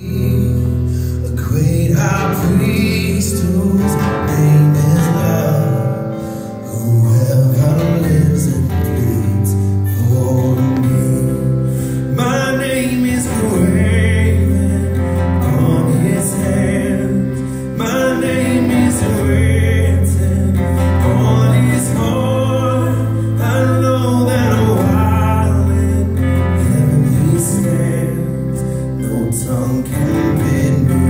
A great high priest whose name Song can be new.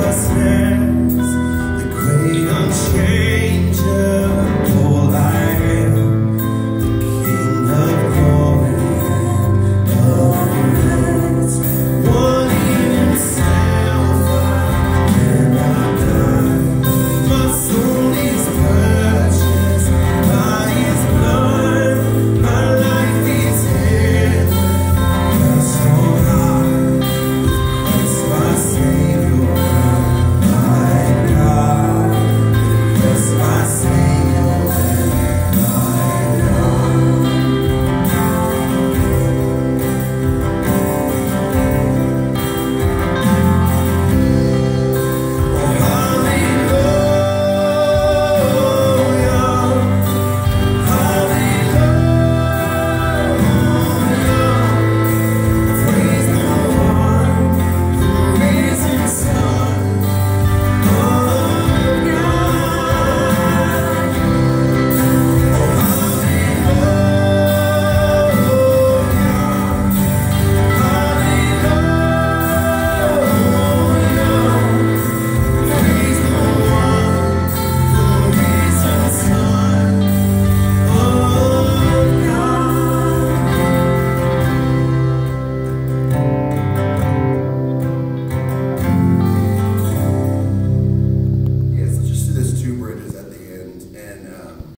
você.